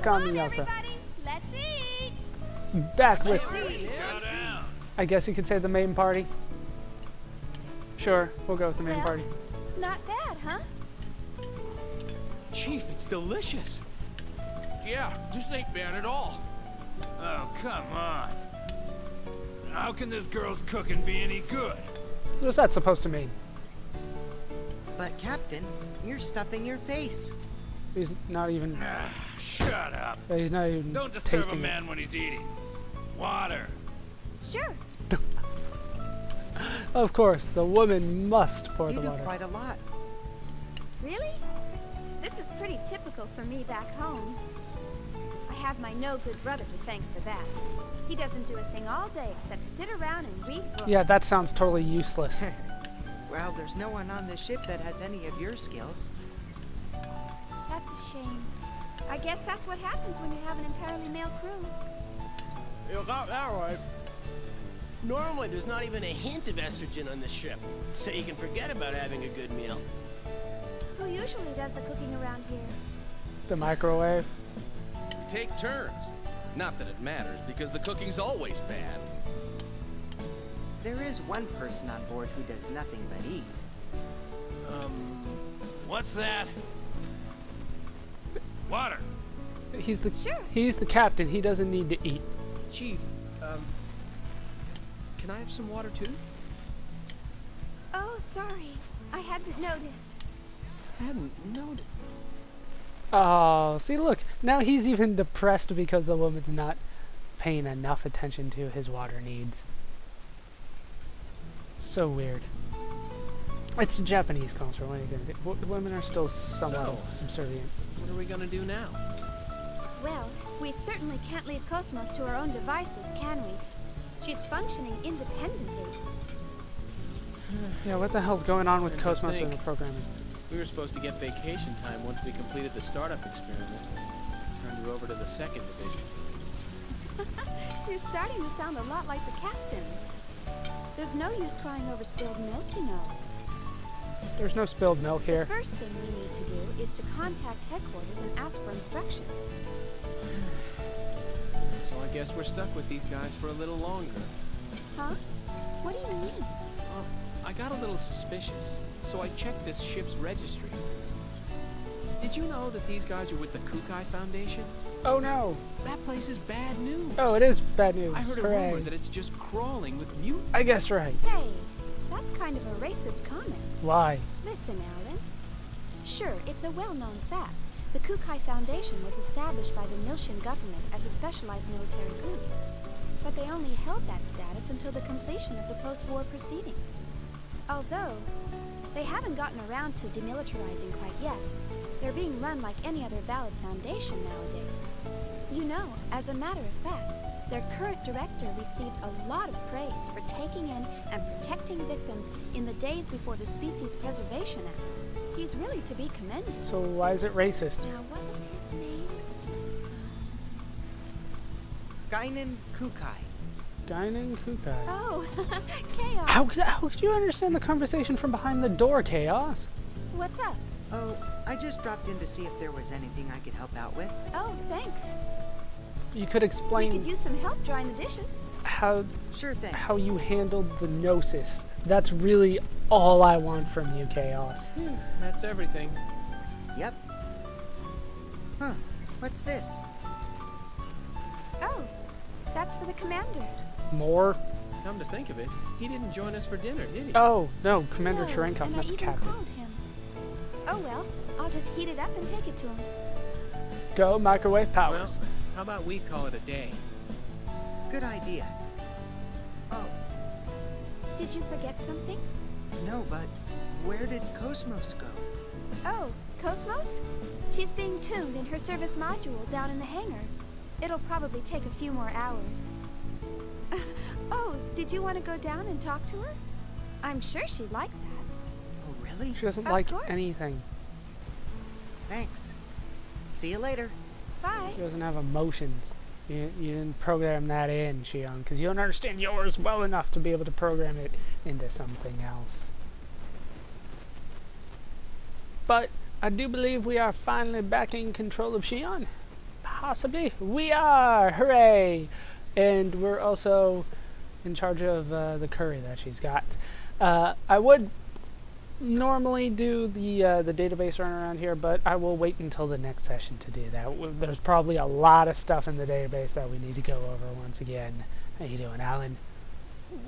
back on Come the Elsa. let's eat. Back with, Chow down. I guess you could say the main party. Sure, we'll go with the main Well- party. Not bad, huh? Chief, it's delicious. Yeah, this ain't bad at all. Oh, come on. How can this girl's cooking be any good? What's that supposed to mean? But, Captain, you're stuffing your face. He's not even. Ah, shut up. He's not even Don't disturb a tasting it. man when he's eating. Water. Sure. Of course, the woman must pour You the do water. quite a lot. Really? This is pretty typical for me back home. I have my no good brother to thank for that. He doesn't do a thing all day except sit around and read books. Yeah, that sounds totally useless. Well, there's no one on the ship that has any of your skills. That's a shame. I guess that's what happens when you have an entirely male crew. You got that right. Normally, there's not even a hint of estrogen on this ship, so you can forget about having a good meal. Who usually does the cooking around here? the microwave. We Take turns. Not that it matters, because the cooking's always bad. There is one person on board who does nothing but eat. Um, What's that? Water. He's the Sure. he's the captain. He doesn't need to eat. Chief, um, can I have some water too? Oh, sorry. I hadn't noticed. hadn't noticed. Oh, see, look. Now he's even depressed because the woman's not paying enough attention to his water needs. So weird. It's a Japanese culture. What are you gonna do? W- women are still somewhat So- subservient. What are we gonna do now? Well, we certainly can't leave KOS-MOS to her own devices, can we? She's functioning independently. Yeah, what the hell's going on with Trying KOS-MOS and the programming? We were supposed to get vacation time once we completed the startup experiment. Turned her over to the second division. You're starting to sound a lot like the captain. There's no use crying over spilled milk, you know. There's no spilled milk here. First thing we need to do is to contact headquarters and ask for instructions. So I guess we're stuck with these guys for a little longer. Huh? What do you mean? Oh, I got a little suspicious, so I checked this ship's registry. Did you know that these guys are with the Kukai Foundation? Oh no! That place is bad news. Oh, it is bad news. I heard a rumor that it's just crawling with mutants. I guessed right. Hey, that's kind of a racist comment. Why? Listen, Allen. Sure, it's a well-known fact. The Kukai Foundation was established by the Miltian government as a specialized military group. But they only held that status until the completion of the post-war proceedings. Although, they haven't gotten around to demilitarizing quite yet. They're being run like any other valid foundation nowadays. You know, as a matter of fact, their current director received a lot of praise for taking in and protecting victims in the days before the Species Preservation Act. He's really to be commended. So why is it racist? Now, what was his name? Gaignun Kukai. Gaignun Kukai. Oh, Chaos. How, how could you understand the conversation from behind the door, Chaos? What's up? Oh, I just dropped in to see if there was anything I could help out with. Oh, thanks. You could We explain could use some help drying the dishes. how Sure thing. how you handled the gnosis. That's really all I want from you, Chaos. Hmm, that's everything. Yep. Huh. What's this? Oh, that's for the commander. More? Come to think of it, he didn't join us for dinner, did he? Oh, no, Commander No, Cherenkov, and I not the even captain. called him. Oh well, I'll just heat it up and take it to him. Go, microwave Well, powers. How about we call it a day? Good idea. Oh, Did you forget something? no, but where did KOS-MOS go? Oh, KOS-MOS? She's being tuned in her service module down in the hangar. It'll probably take a few more hours. oh, did you want to go down and talk to her? I'm sure she'd like that. Oh, really? She doesn't Of like course. anything. Thanks. See you later. Bye. She doesn't have emotions. You, you didn't program that in, Shion, because you don't understand yours well enough to be able to program it into something else. But I do believe we are finally back in control of Shion. Possibly. We are! Hooray! And we're also in charge of uh, the curry that she's got. Uh, I would normally do the uh, the database run around here, but I will wait until the next session to do that. There's probably a lot of stuff in the database that we need to go over once again. How you doing, Allen?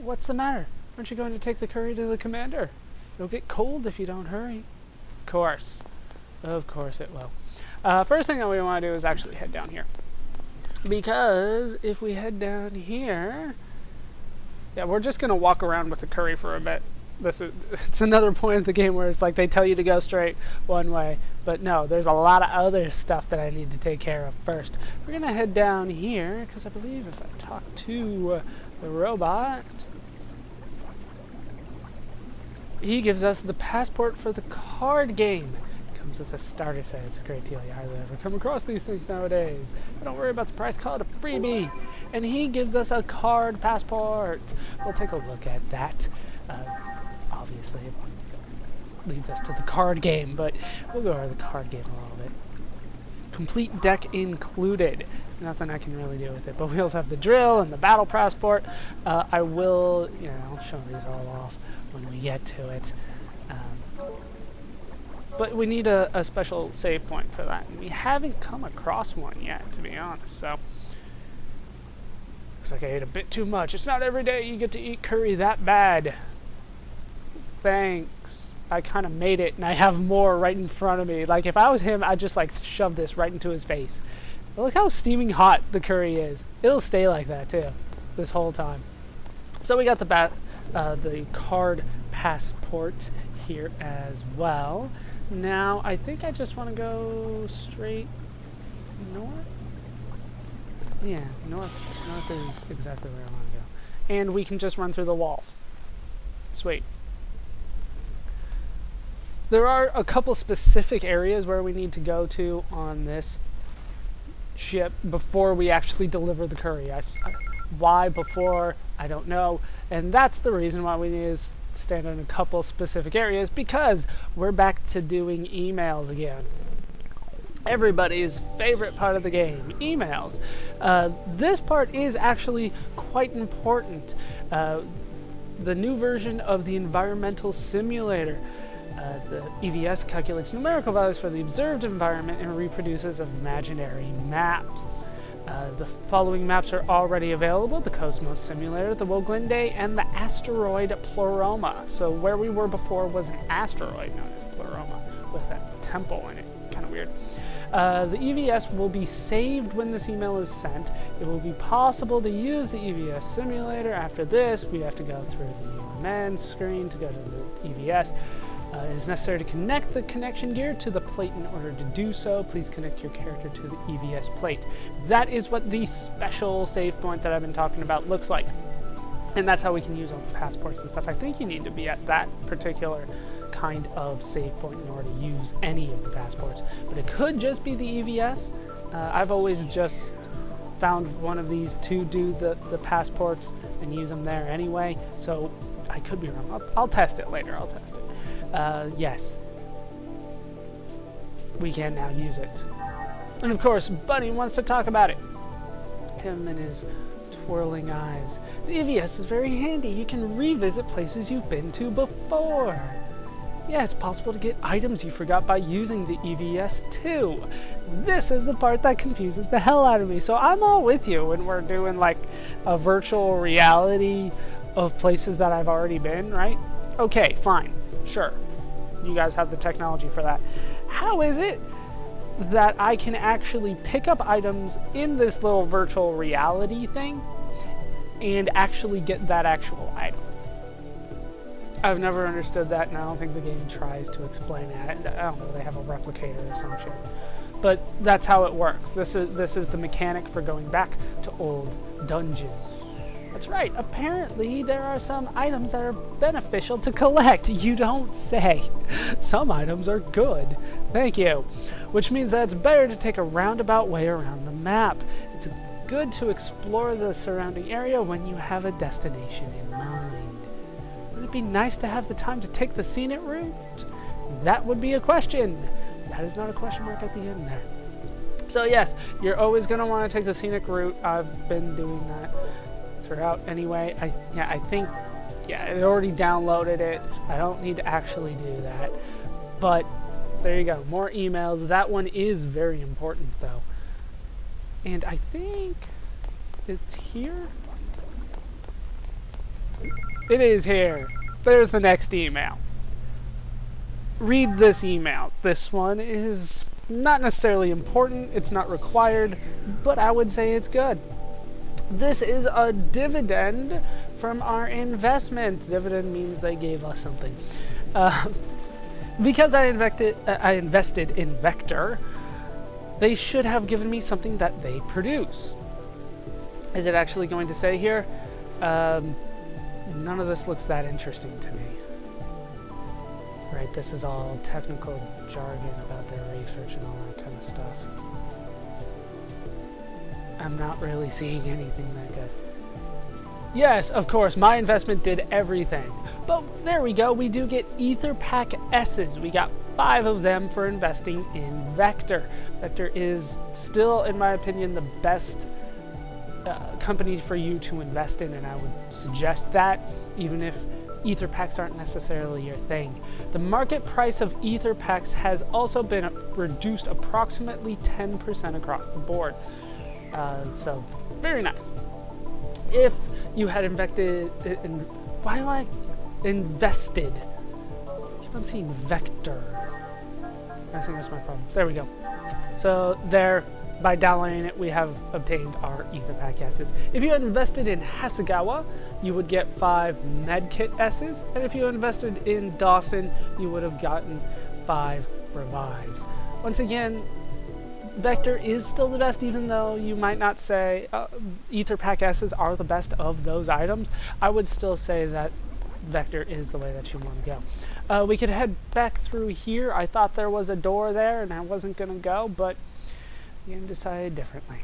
What's the matter? Aren't you going to take the curry to the commander? It'll get cold if you don't hurry. Of course. Of course it will. Uh, first thing that we want to do is actually head down here. Because if we head down here... Yeah, we're just going to walk around with the curry for a bit. This is it's another point of the game where it's like they tell you to go straight one way, but no, there's a lot of other stuff that I need to take care of first. We're gonna head down here because I believe if I talk to the robot, he gives us the passport for the card game. Comes with a starter set. It's a great deal. You hardly ever come across these things nowadays. But don't worry about the price. Call it a freebie. And he gives us a card passport. We'll take a look at that. Obviously, leads us to the card game, but we'll go over the card game a little bit. Complete deck included. Nothing I can really do with it. But we also have the drill and the battle passport. Uh, I will, you know, I'll show these all off when we get to it. Um, but we need a, a special save point for that. And we haven't come across one yet, to be honest. So, looks like I ate a bit too much. It's not every day you get to eat curry that bad. Thanks. I kind of made it, and I have more right in front of me. Like, if I was him, I'd just, like, shove this right into his face. Look how steaming hot the curry is. It'll stay like that, too, this whole time. So we got the bat, uh, the card passport here as well. Now, I think I just want to go straight north. Yeah, north. North is exactly where I want to go. And we can just run through the walls. Sweet. There are a couple specific areas where we need to go to on this ship before we actually deliver the curry. I I- why before, I don't know. And that's the reason why we need to stand in a couple specific areas because we're back to doing emails again. Everybody's favorite part of the game, emails. Uh, this part is actually quite important. Uh, the new version of the environmental simulator. Uh, the EVS calculates numerical values for the observed environment and reproduces imaginary maps. Uh, the following maps are already available the KOS-MOS Simulator, the Woglinde, and the asteroid Pleroma. So, where we were before was an asteroid known as Pleroma with a temple in it. Kind of weird. Uh, the EVS will be saved when this email is sent. It will be possible to use the EVS simulator. After this, we have to go through the UMN screen to go to the EVS. Uh, it is necessary to connect the connection gear to the plate in order to do so. Please connect your character to the EVS plate. That is what the special save point that I've been talking about looks like. And that's how we can use all the passports and stuff. I think you need to be at that particular kind of save point in order to use any of the passports. But it could just be the EVS. Uh, I've always just found one of these to do the, the passports and use them there anyway. So I could be wrong. I'll, I'll test it later. I'll test it. Uh, yes. We can now use it. And of course, Bunny wants to talk about it. Him and his twirling eyes. The EVS is very handy. You can revisit places you've been to before. Yeah, it's possible to get items you forgot by using the EVS too. This is the part that confuses the hell out of me. So I'm all with you when we're doing like a virtual reality of places that I've already been, right? Okay, fine. Sure. You guys have the technology for that. How is it that I can actually pick up items in this little virtual reality thing and actually get that actual item? I've never understood that, and I don't think the game tries to explain it. I don't know, they have a replicator or some shit. But that's how it works. This is this is the mechanic for going back to old dungeons. That's right. Apparently, there are some items that are beneficial to collect. You don't say. Some items are good. Thank you. Which means that it's better to take a roundabout way around the map. It's good to explore the surrounding area when you have a destination in mind. Would it be nice to have the time to take the scenic route? That would be a question. That is not a question mark at the end there. So yes, you're always going to want to take the scenic route. I've been doing that throughout anyway. I yeah, I think yeah, I already downloaded it. I don't need to actually do that. But there you go, more emails. That one is very important though. And I think it's here. It is here. There's the next email. Read this email. This one is not necessarily important, it's not required, but I would say it's good. This is a dividend from our investment. Dividend means they gave us something. Uh, because I invested, uh, I invested in Vector, they should have given me something that they produce. Is it actually going to say here? Um, none of this looks that interesting to me. Right, this is all technical jargon about their research and all that kind of stuff. I'm not really seeing anything that good. Yes, of course, my investment did everything. But there we go, we do get Ether Pack S's. We got five of them for investing in Vector. Vector is still, in my opinion, the best uh, company for you to invest in, and I would suggest that, even if Ether packs aren't necessarily your thing. The market price of Ether packs has also been reduced approximately 10% across the board. Uh, so, very nice. If you had invested in, why do I invested? I keep on seeing vector. I think that's my problem. There we go. So there, by downloading it, we have obtained our Etherpack S's. If you had invested in Hasegawa, you would get five Medkit S's, and if you invested in Dawson, you would have gotten five Revives. Once again, Vector is still the best, even though you might not say uh, Etherpack S's are the best of those items. I would still say that Vector is the way that you want to go. Uh, we could head back through here. I thought there was a door there and I wasn't going to go, but the game decided differently.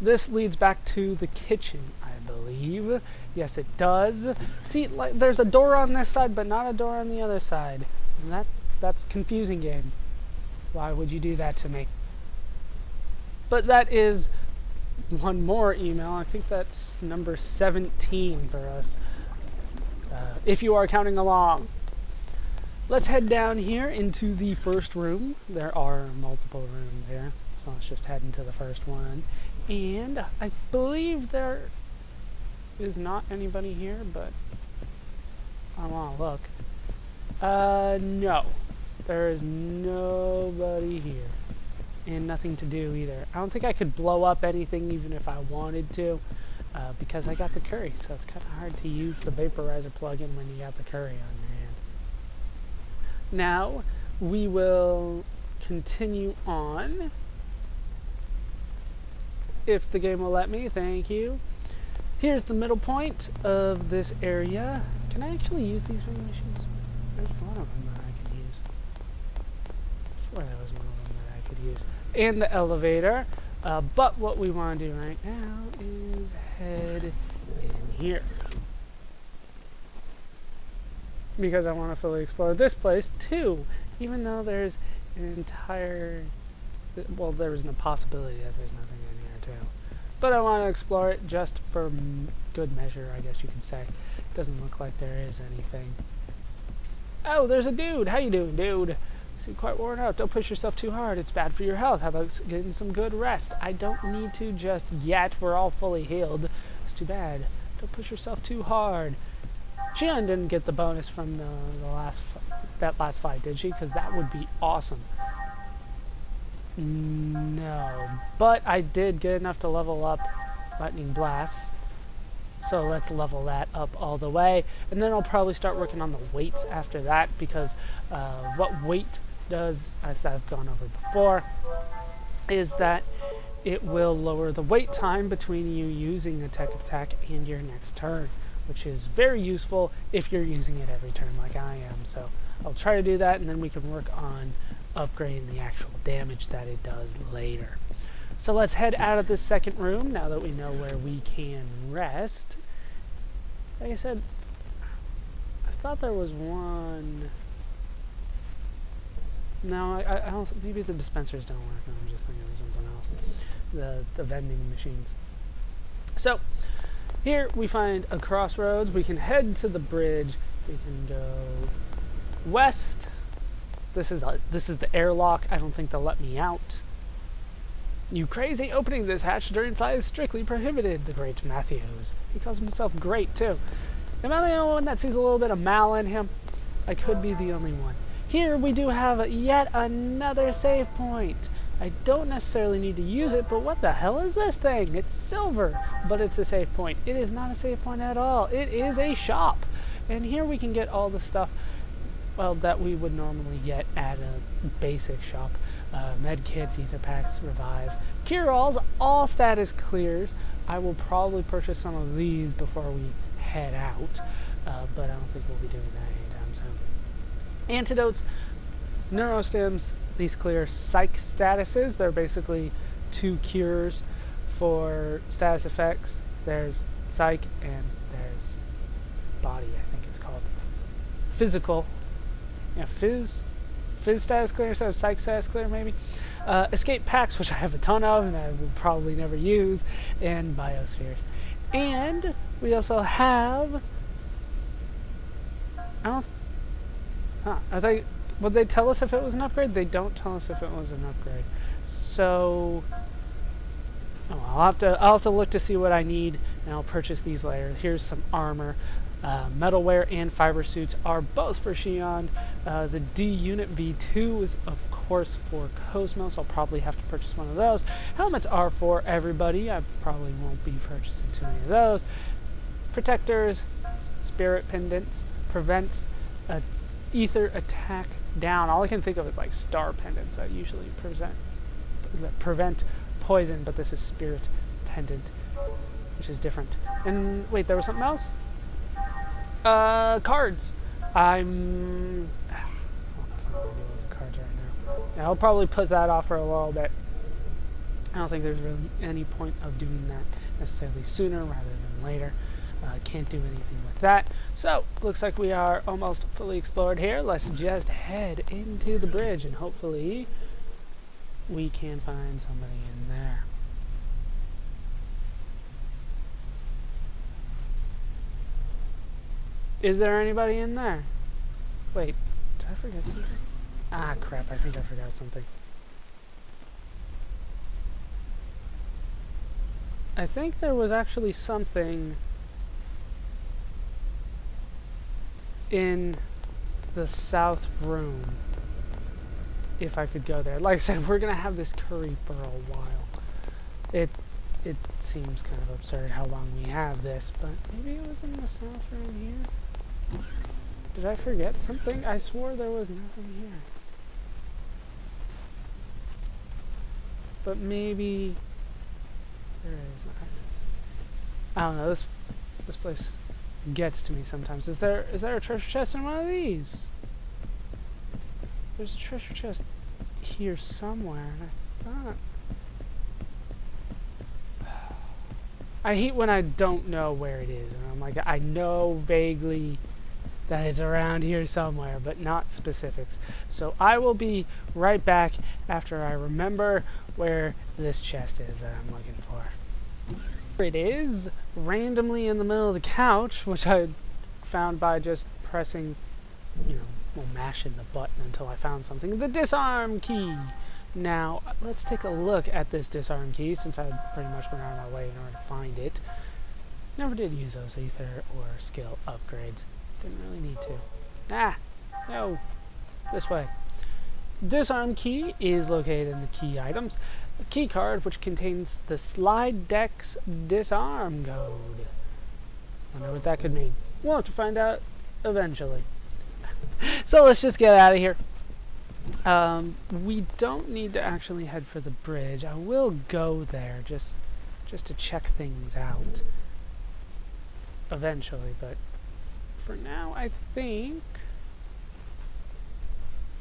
This leads back to the kitchen, I believe. Yes, it does. See, like, there's a door on this side, but not a door on the other side. And that that's confusing game. Why would you do that to me? But that is one more email. I think that's number 17 for us. Uh, if you are counting along. Let's head down here into the first room. There are multiple rooms here, so let's just head into the first one. And I believe there is not anybody here, but I want to look. Uh, no. There is nobody here. And nothing to do either. I don't think I could blow up anything even if I wanted to. Uh, because I got the curry, so it's kind of hard to use the vaporizer plugin when you got the curry on your hand. Now, we will continue on. If the game will let me, thank you. Here's the middle point of this area. Can I actually use these vending machines? There's one of them that I could use. Swear there was one of them that I could use. And the elevator. Uh, but what we want to do right now is head in here. Because I want to fully explore this place too, even though there's an entire, well, there isn't a possibility that there's nothing in here too. But I want to explore it just for good measure, I guess you can say. Doesn't look like there is anything. Oh, there's a dude. How you doing, dude? Seem quite worn out. Don't push yourself too hard. It's bad for your health. How about getting some good rest? I don't need to just yet. We're all fully healed. It's too bad. Don't push yourself too hard. Shion didn't get the bonus from the, the last that last fight, did she? Because that would be awesome. No, but I did get enough to level up Lightning Blasts. So let's level that up all the way. And then I'll probably start working on the weights after that because uh, what weight does, as I've gone over before, is that it will lower the wait time between you using a tech attack and your next turn, which is very useful if you're using it every turn like I am. So I'll try to do that and then we can work on upgrading the actual damage that it does later. So let's head out of this second room now that we know where we can rest. Like I said, I thought there was one No, I, I- don't. Maybe the dispensers don't work. I'm just thinking of something else. The the vending machines. So here we find a crossroads. We can head to the bridge. We can go west. This is a, this is the airlock. I don't think they'll let me out. You crazy! Opening this hatch during flight is strictly prohibited. The great Matthews. He calls himself great too. Am I the only one that sees a little bit of mal in him? I could be the only one. Here we do have yet another save point. I don't necessarily need to use it, but what the hell is this thing? It's silver, but it's a save point. It is not a save point at all. It is a shop. And here we can get all the stuff, well, that we would normally get at a basic shop. Uh, med kits, ether packs, revives, cure-alls, all status clears. I will probably purchase some of these before we head out, uh, but I don't think we'll be doing that. Antidotes, neurostims, these clear psych statuses. They're basically two cures for status effects. There's psych and there's body, I think it's called. Physical. Yeah, phys phys status clear instead of psych status clear maybe. Uh, escape packs, which I have a ton of and I will probably never use, and biospheres. And we also have I don't Huh. Are they would they tell us if it was an upgrade? They don't tell us if it was an upgrade. So oh, I'll have to I'll have to look to see what I need and I'll purchase these later. Here's some armor. Uh, metalware and fiber suits are both for Shion. Uh, the D Unit V2 is of course for KOS-MOS. I'll probably have to purchase one of those. Helmets are for everybody. I probably won't be purchasing too many of those. Protectors, spirit pendants, prevents a ether attack down. All I can think of is like star pendants that usually present that prevent poison, but this is spirit pendant, which is different. And wait, there was something else. Uh, cards. I'm. Cards right now. I'll probably put that off for a little bit. I don't think there's really any point of doing that necessarily sooner rather than later. Uh, can't do anything with that. So, looks like we are almost fully explored here. Let's just head into the bridge and hopefully we can find somebody in there. Is there anybody in there? Wait, did I forget something? Ah, crap, I think I forgot something. I think there was actually something in the south room if I could go there. Like I said, we're gonna have this curry for a while. It it seems kind of absurd how long we have this, but maybe it was in the south room here. Did I forget something? I swore there was nothing here. But maybe there is. I, don't know. This this place gets to me sometimes. Is there is there a treasure chest in one of these? There's a treasure chest here somewhere, and I thought. I hate when I don't know where it is, and I'm like, I know vaguely that it's around here somewhere, but not specifics. So I will be right back after I remember where this chest is that I'm looking for. It is, randomly in the middle of the couch, which I found by just pressing, you know, well, mashing the button until I found something. The disarm key! Now, let's take a look at this disarm key, since I pretty much went out of my way in order to find it. Never did use those ether or skill upgrades. Didn't really need to. Ah! No! This way. Disarm key is located in the key items. A key card which contains the slide deck's disarm code. Wonder what that could mean. We'll have to find out eventually. so let's just get out of here. Um, we don't need to actually head for the bridge. I will go there just just to check things out eventually, but for now I think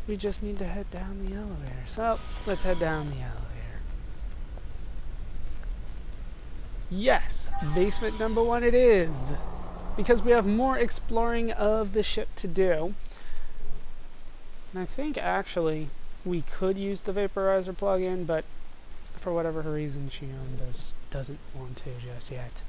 we just need to head down the elevator. So let's head down the elevator. Yes, basement number one it is. Because we have more exploring of the ship to do. And I think actually we could use the vaporizer plugin, but for whatever reason, Shion does doesn't want to just yet.